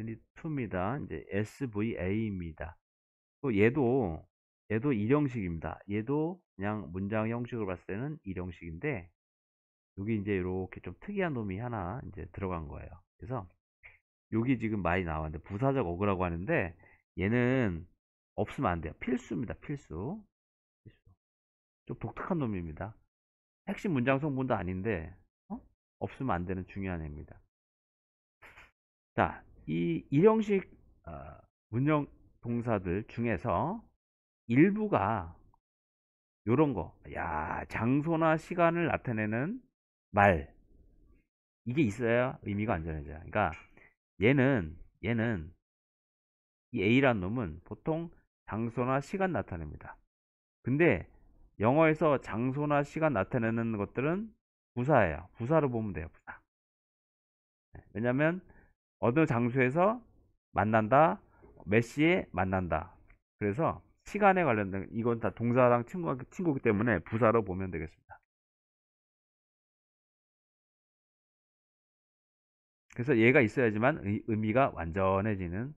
유닛 2입니다. 이제 SVA입니다. 또 얘도 얘도 일형식입니다. 얘도 그냥 문장 형식으로 봤을 때는 일형식인데 여기 이제 이렇게 좀 특이한 놈이 하나 이제 들어간 거예요. 그래서 여기 지금 많이 나왔는데 부사적 어그라고 하는데 얘는 없으면 안 돼요. 필수입니다. 필수. 필수. 좀 독특한 놈입니다. 핵심 문장 성분도 아닌데 어? 없으면 안 되는 중요한 애입니다. 자, 이 일형식 어, 문형 동사들 중에서 일부가 요런 거, 야 장소나 시간을 나타내는 말 이게 있어야 의미가 완전해져요. 그러니까 얘는 얘는 이 A란 놈은 보통 장소나 시간 나타냅니다. 근데 영어에서 장소나 시간 나타내는 것들은 부사예요. 부사로 보면 돼요. 부사. 네, 왜냐면 어느 장소에서 만난다, 몇 시에 만난다. 그래서 시간에 관련된 이건 다 동사랑 친구, 친구기 때문에 부사로 보면 되겠습니다. 그래서 얘가 있어야지만 의, 의미가 완전해지는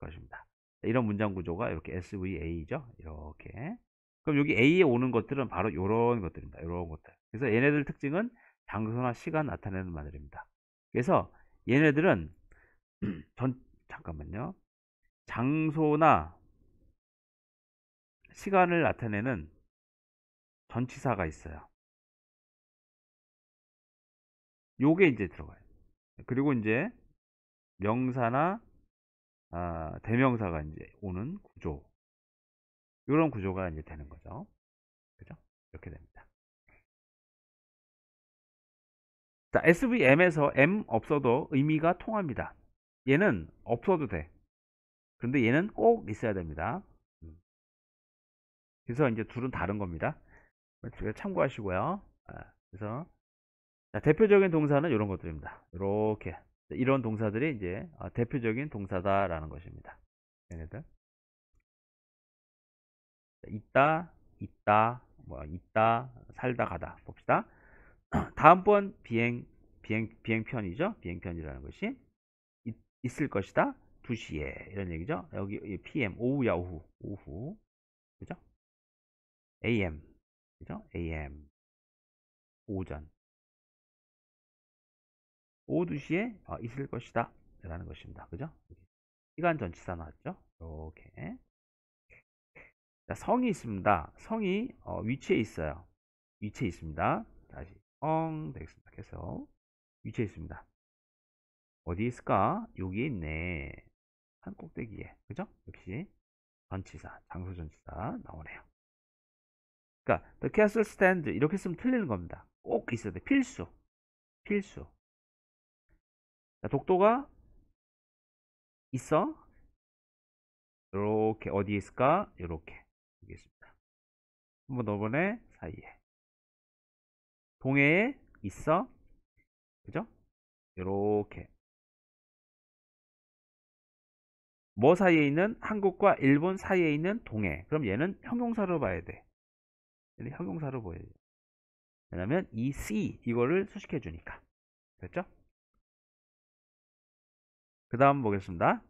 것입니다. 이런 문장 구조가 이렇게 SVA죠. 이렇게. 그럼 여기 A에 오는 것들은 바로 이런 것들입니다. 이런 것들. 그래서 얘네들 특징은 장소나 시간 나타내는 말들입니다. 그래서 얘네들은 전 잠깐만요. 장소나 시간을 나타내는 전치사가 있어요. 요게 이제 들어가요. 그리고 이제 명사나 아, 대명사가 이제 오는 구조. 이런 구조가 이제 되는 거죠. 그죠? 이렇게 됩니다. 자, SVM에서 M 없어도 의미가 통합니다. 얘는 없어도 돼. 근데 얘는 꼭 있어야 됩니다. 음. 그래서 이제 둘은 다른 겁니다. 참고하시고요. 아, 그래서 자, 대표적인 동사는 이런 것들입니다. 이렇게 이런 동사들이 이제 아, 대표적인 동사다라는 것입니다. 얘네들 있다, 있다, 뭐 있다, 살다, 가다 봅시다. 다음번 비행 비행 비행편이죠. 비행편이라는 것이 있, 있을 것이다. 2시에 이런 얘기죠. 여기 PM 오후야 오후 오후 그죠? AM 그죠? AM 오전 오후 2시에 어, 있을 것이다 라는 것입니다. 그죠? 시간 전치사 나왔죠? 이렇게 자, 성이 있습니다. 성이 어, 위치에 있어요. 위치에 있습니다. 다시 엉 되겠습니다. 계속 위치에 있습니다. 어디 있을까? 여기에 있네. 산 꼭대기에. 그죠? 역시 전치사, 장소 전치사 나오네요. 그러니까 the castle stand 이렇게 쓰면 틀리는 겁니다. 꼭 있어야 돼. 필수. 필수. 자, 독도가 있어. 이렇게 어디에 있을까? 이렇게 여기 있습니다. 한번 넣어보네 사이에. 동해에 있어. 그죠? 이렇게 뭐 사이에 있는 한국과 일본 사이에 있는 동해. 그럼 얘는 형용사로 봐야 돼. 얘는 형용사로 보여야 돼. 왜냐면 이 C 이거를 수식해 주니까. 됐죠? 그 다음 보겠습니다.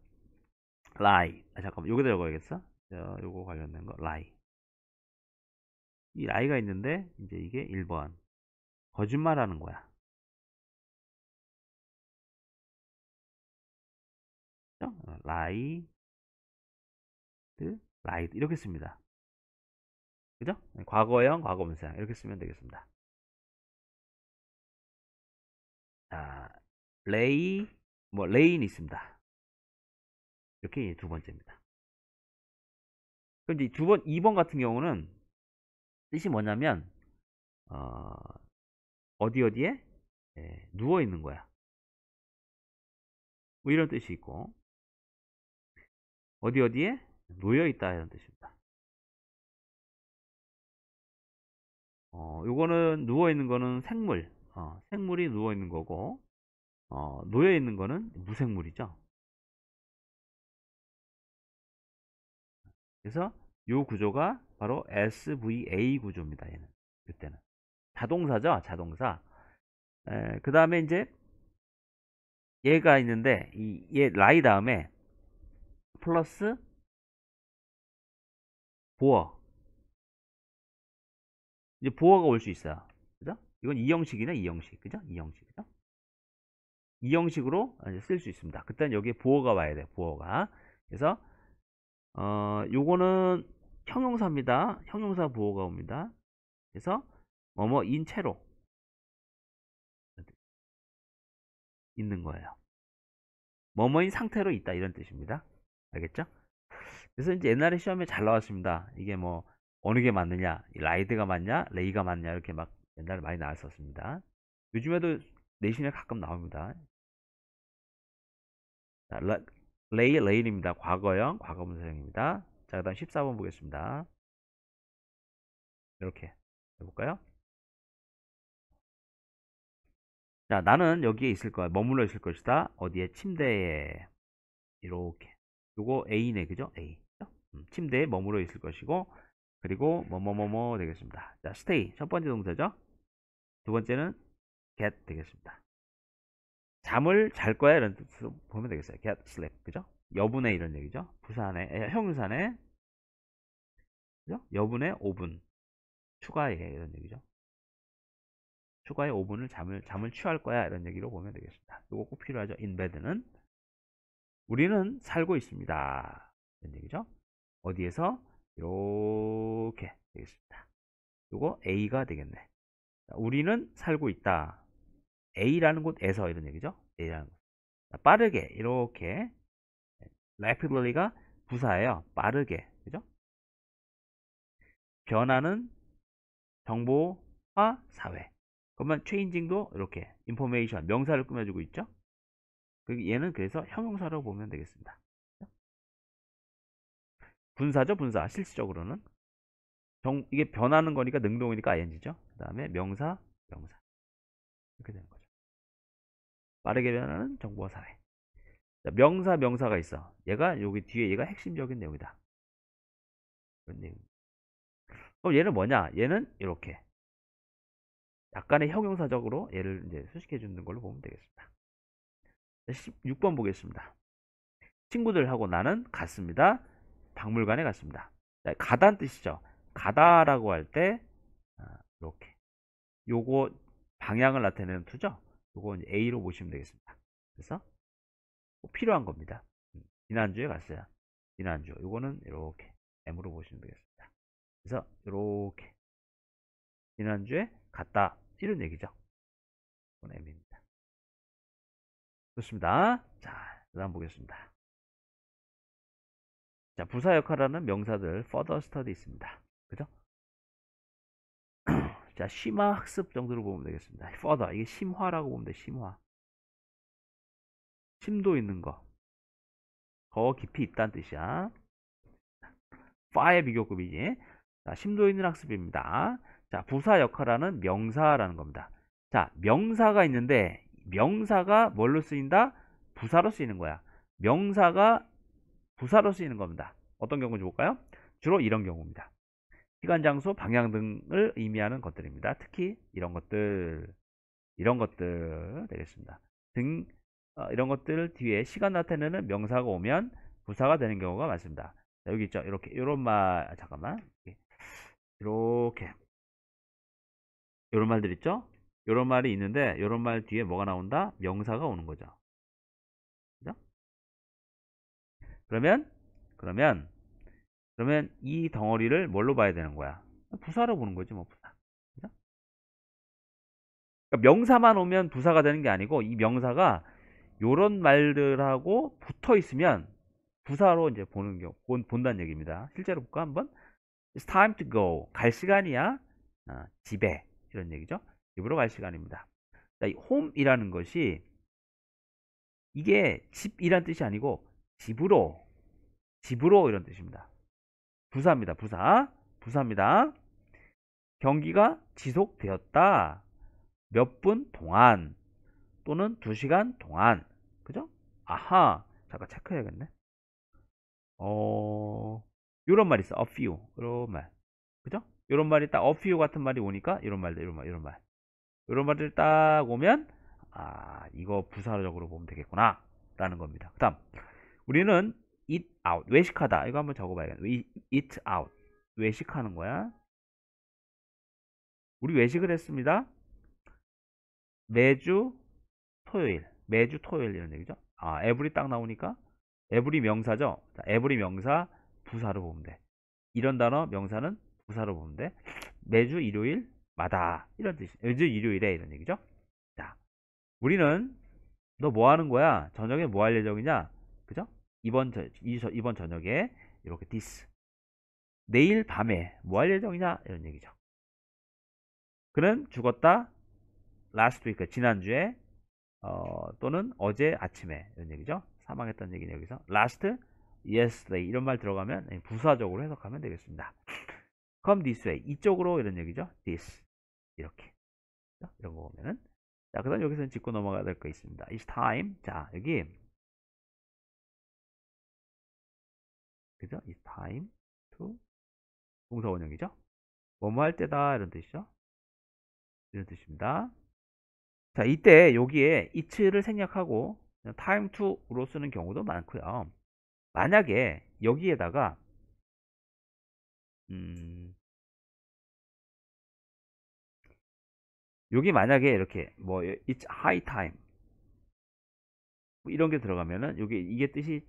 lie. 아, 잠깐만. 여기다 적어야겠어. 자, 요거 관련된 거. lie. 이 lie가 있는데, 이제 이게 1번. 거짓말 하는 거야. Lie, lie. 이렇게 씁니다. 그죠? 과거형, 과거분사. 이렇게 쓰면 되겠습니다. 자, lay, 뭐 lain 있습니다. 이렇게 두 번째입니다. 그럼 이제 두 번, 2번 같은 경우는 뜻이 뭐냐면 어, 어디 어디에 예, 누워 있는 거야. 뭐 이런 뜻이 있고 어디 어디에 놓여 있다 이런 뜻입니다. 어, 요거는 누워 있는 거는 생물, 어, 생물이 누워 있는 거고 어, 놓여 있는 거는 무생물이죠. 그래서 이 구조가 바로 SVA 구조입니다. 얘는 이때는 자동사죠, 자동사. 그 다음에 이제 얘가 있는데 이 얘 라이 다음에 플러스 보어 이제 보어가 올 수 있어요. 그죠? 이건 이 형식이네, 이 형식. 그죠? 이 형식. 그죠? 이 형식으로 쓸 수 있습니다. 그때는 여기에 보어가 와야 돼요. 보어가. 그래서 어, 요거는 형용사입니다. 형용사 보어가 옵니다. 그래서 뭐뭐인 채로 있는 거예요. 뭐뭐인 상태로 있다 이런 뜻입니다. 알겠죠? 그래서 이제 옛날에 시험에 잘 나왔습니다. 이게 뭐 어느 게 맞느냐, 라이드가 맞냐, 레이가 맞냐 이렇게 막 옛날에 많이 나왔었습니다. 요즘에도 내신에 가끔 나옵니다. 자, 라, 레이, 레일입니다. 과거형, 과거분사형입니다. 자, 그 다음 14번 보겠습니다. 이렇게 해볼까요? 자, 나는 여기에 있을 거야. 머물러 있을 것이다. 어디에? 침대에. 이렇게. 요거 A네, 그죠? A. 음, 침대에 머물러 있을 것이고, 그리고 뭐뭐뭐뭐 되겠습니다. 자, stay. 첫 번째 동사죠. 두 번째는 get 되겠습니다. 잠을 잘 거야 이런 뜻으로 보면 되겠어요. get sleep. 그죠? 여분의 이런 얘기죠. 부산에, 형용사네. 그죠? 여분의 5분. 추가해 이런 얘기죠. 추가의 5분을 잠을 잠을 취할 거야 이런 얘기로 보면 되겠습니다. 이거 꼭 필요하죠. in bed는 우리는 살고 있습니다. 이런 얘기죠. 어디에서 이렇게 되겠습니다. 이거 A가 되겠네. 우리는 살고 있다. A라는 곳에서 이런 얘기죠. A라는 곳. 빠르게 이렇게 rapidly가 부사예요. 빠르게 그죠? 변하는 정보화 사회. 그러면 changing도 이렇게 information 명사를 꾸며주고 있죠. 얘는 그래서 형용사로 보면 되겠습니다. 분사죠, 분사. 실질적으로는 정, 이게 변하는 거니까 능동이니까 ing죠. 그 다음에 명사, 명사 이렇게 되는 거죠. 빠르게 변하는 정보화 사회. 자, 명사, 명사가 있어. 얘가 여기 뒤에 얘가 핵심적인 내용이다. 그런 내용. 그럼 얘는 뭐냐? 얘는 이렇게 약간의 형용사적으로 얘를 이제 수식해 주는 걸로 보면 되겠습니다. 16번 보겠습니다. 친구들하고 나는 갔습니다. 박물관에 갔습니다. 가다는 뜻이죠. 가다라고 할때 아, 이렇게 요거 방향을 나타내는 투죠. 요거 A로 보시면 되겠습니다. 그래서 필요한 겁니다. 음, 지난주에 갔어요. 지난주 요거는 이렇게 M으로 보시면 되겠습니다. 그래서 이렇게 지난주에 갔다 이런 얘기죠. 이건 M입니다. 좋습니다. 자, 그 다음 보겠습니다. 자, 부사 역할하는 명사들 further study 있습니다. 그죠? 자, 심화 학습 정도로 보면 되겠습니다. further 이게 심화라고 보면 돼. 심화. 심도 있는 거. 더 깊이 있다는 뜻이야. 파의 비교급이지. 자, 심도 있는 학습입니다. 자, 부사 역할하는 명사라는 겁니다. 자, 명사가 있는데 명사가 뭘로 쓰인다? 부사로 쓰이는 거야. 명사가 부사로 쓰이는 겁니다. 어떤 경우인지 볼까요? 주로 이런 경우입니다. 시간, 장소, 방향 등을 의미하는 것들입니다. 특히 이런 것들, 이런 것들 되겠습니다. 등 어, 이런 것들 뒤에 시간 나타내는 명사가 오면 부사가 되는 경우가 많습니다. 자, 여기 있죠. 이렇게 이런 말 잠깐만 이렇게 이런 말들 있죠. 이런 말이 있는데 이런 말 뒤에 뭐가 나온다? 명사가 오는 거죠. 그죠? 그러면 그러면 그러면 이 덩어리를 뭘로 봐야 되는 거야? 부사로 보는 거지 뭐 부사. 그죠? 그러니까 명사만 오면 부사가 되는 게 아니고 이 명사가 요런 말들하고 붙어 있으면 부사로 이제 보는 경 본, 본다는 얘기입니다. 실제로 볼까 한번? It's time to go. 갈 시간이야. 아, 집에 이런 얘기죠. 집으로 갈 시간입니다. 자, 이 home이라는 것이 이게 집이란 뜻이 아니고 집으로 집으로 이런 뜻입니다. 부사입니다. 부사. 부사입니다. 경기가 지속되었다. 몇 분 동안 또는 2시간 동안. 그죠? 아하. 잠깐 체크해야겠네. 어, 요런 말 있어. a few. 이런 말. 그죠? 요런 말이 딱 a few 같은 말이 오니까 이런 말들, 이런 말, 이런 말. 이런 말들 딱 오면 아, 이거 부사적으로 보면 되겠구나. 라는 겁니다. 그 다음, 우리는 eat out, 외식하다. 이거 한번 적어봐야겠네. eat out. 외식하는 거야. 우리 외식을 했습니다. 매주 토요일. 매주 토요일 이런 얘기죠. 아, every 딱 나오니까 every 명사죠. 자, every 명사 부사로 보면 돼. 이런 단어 명사는 부사로 보면 돼. 매주 일요일 마다 이런 뜻이. 매주 일요일에 이런 얘기죠. 자, 우리는 너 뭐 하는 거야? 저녁에 뭐 할 예정이냐? 그죠? 이번 저, 이, 저, 이번 저녁에 이렇게 this. 내일 밤에 뭐 할 예정이냐? 이런 얘기죠. 그는 죽었다. last week 지난주에 어, 또는 어제 아침에 이런 얘기죠. 사망했다는 얘기는 여기서 last yesterday 이런 말 들어가면 부사적으로 해석하면 되겠습니다. come this way 이쪽으로 이런 얘기죠. this 이렇게 이런 거 보면은 자 그다음 여기서는 짚고 넘어가야 될 거 있습니다. it's time 자 여기 그죠? it's time to 동사 원형이죠. 뭐뭐 할 때다 이런 뜻이죠. 이런 뜻입니다. 자 이때 여기에 it를 생략하고 time to로 쓰는 경우도 많고요. 만약에 여기에다가 음, 여기 만약에 이렇게 뭐 it's high time 뭐 이런 게 들어가면은 여기 이게 뜻이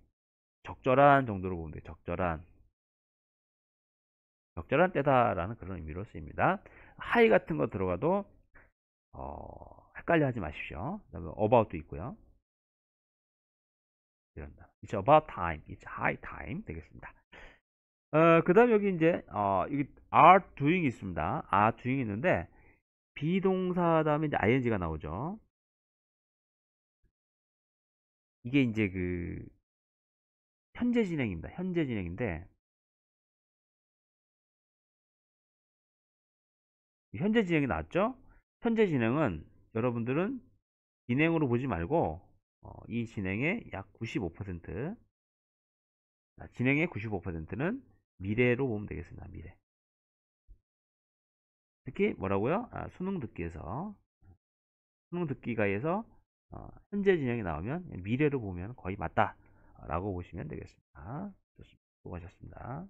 적절한 정도로 보면 돼요. 적절한 적절한 때다라는 그런 의미로 쓰입니다. 하이 같은 거 들어가도 어, 헷갈려 하지 마십시오. 그다음에 about도 있고요. 이런다. It's about time. It's high time 되겠습니다. 어, 그 다음 여기 이제 어, 여기 are doing 있습니다. are doing 있는데 비동사 다음에 이제 ing가 나오죠. 이게 이제 그 현재 진행입니다. 현재 진행인데 현재 진행이 나왔죠? 현재 진행은 여러분들은 진행으로 보지 말고 어, 이 진행의 약 95% 진행의 95%는 미래로 보면 되겠습니다. 미래. 특히 뭐라고요? 아, 수능 듣기에서 수능 듣기가에서 어, 현재 진행이 나오면 미래로 보면 거의 맞다 라고 보시면 되겠습니다. 좋습니다. 수고하셨습니다.